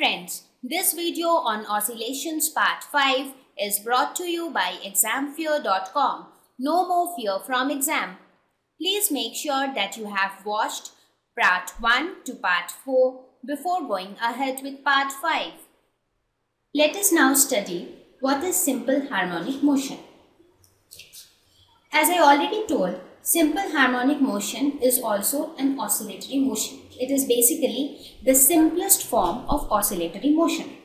friends, this video on oscillations part 5 is brought to you by examfear.com. No more fear from exam. Please make sure that you have watched part 1 to part 4 before going ahead with part 5. Let us now study what is simple harmonic motion. As I already told, simple harmonic motion is also an oscillatory motion. It is basically the simplest form of oscillatory motion.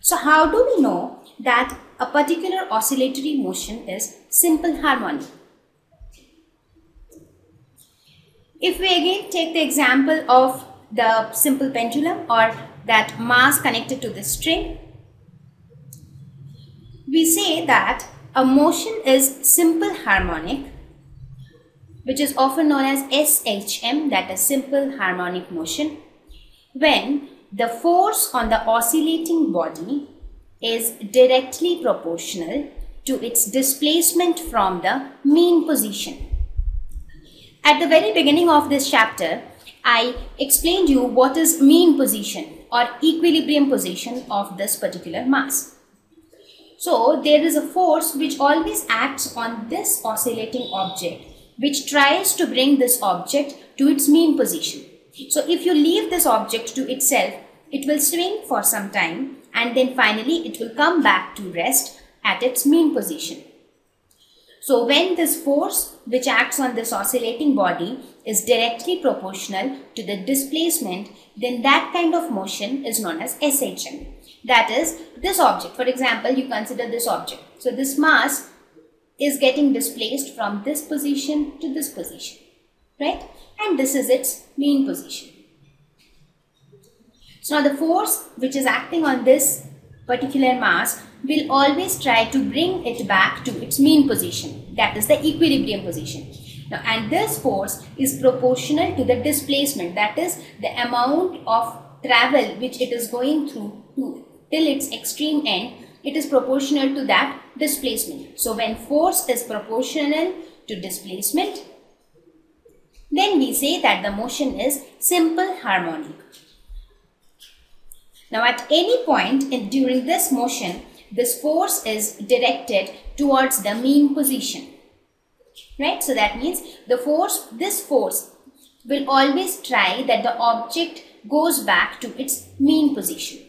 So how do we know that a particular oscillatory motion is simple harmonic? If we again take the example of the simple pendulum or that mass connected to the string, we say that a motion is simple harmonic which is often known as SHM that is simple harmonic motion when the force on the oscillating body is directly proportional to its displacement from the mean position. At the very beginning of this chapter, I explained you what is mean position or equilibrium position of this particular mass. So there is a force which always acts on this oscillating object which tries to bring this object to its mean position. So if you leave this object to itself, it will swing for some time and then finally it will come back to rest at its mean position. So when this force which acts on this oscillating body is directly proportional to the displacement, then that kind of motion is known as SHM. That is this object. For example, you consider this object. So this mass is getting displaced from this position to this position, right? And this is its mean position. So now the force which is acting on this particular mass will always try to bring it back to its mean position. That is the equilibrium position. Now, and this force is proportional to the displacement. That is the amount of travel which it is going through to, till its extreme end. It is proportional to that displacement. So when force is proportional to displacement, then we say that the motion is simple harmonic. Now at any point in, during this motion, this force is directed towards the mean position. Right? So that means the force, this force will always try that the object goes back to its mean position.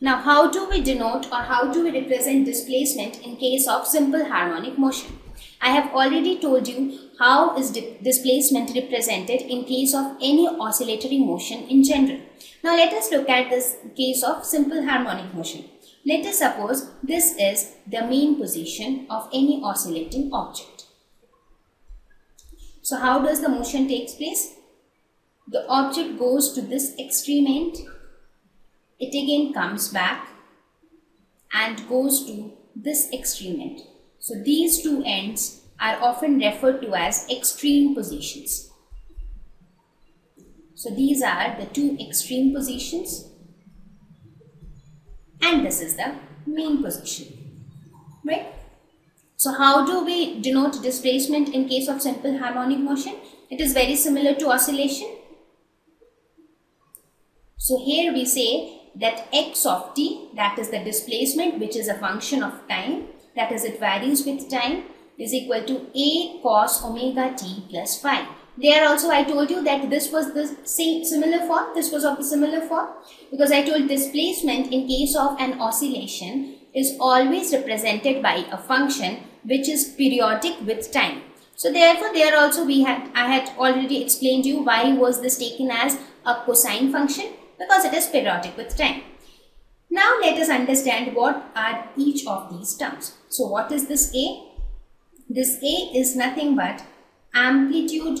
Now, how do we denote or how do we represent displacement in case of simple harmonic motion? I have already told you how is displacement represented in case of any oscillatory motion in general. Now, let us look at this case of simple harmonic motion. Let us suppose this is the mean position of any oscillating object. So, how does the motion takes place? The object goes to this extreme end it again comes back and goes to this extreme end. So these two ends are often referred to as extreme positions. So these are the two extreme positions and this is the mean position, right? So how do we denote displacement in case of simple harmonic motion? It is very similar to oscillation. So here we say that x of t that is the displacement which is a function of time that is it varies with time is equal to a cos omega t plus phi. There also I told you that this was the same similar form, this was of the similar form because I told displacement in case of an oscillation is always represented by a function which is periodic with time. So therefore there also we had I had already explained you why was this taken as a cosine function because it is periodic with time. Now let us understand what are each of these terms. So what is this A? This A is nothing but amplitude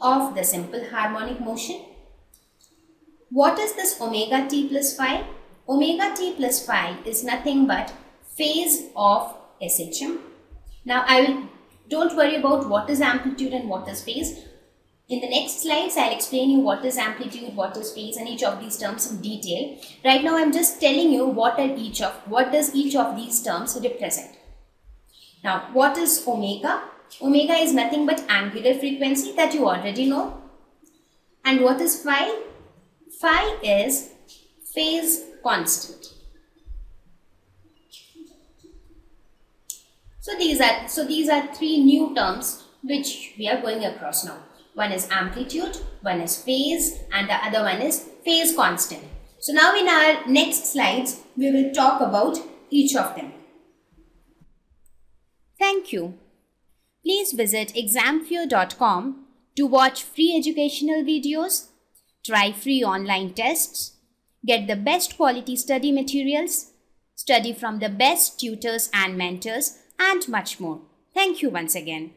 of the simple harmonic motion. What is this omega t plus phi? Omega t plus phi is nothing but phase of SHM. Now I will, don't worry about what is amplitude and what is phase. In the next slides, I'll explain you what is amplitude, what is phase and each of these terms in detail. Right now, I'm just telling you what are each of, what does each of these terms represent. Now, what is omega? Omega is nothing but angular frequency that you already know. And what is phi? Phi is phase constant. So these are so these are three new terms which we are going across now. One is amplitude, one is phase and the other one is phase constant. So now in our next slides we will talk about each of them. Thank you. Please visit examfear.com to watch free educational videos, try free online tests, get the best quality study materials, study from the best tutors and mentors and much more. Thank you once again.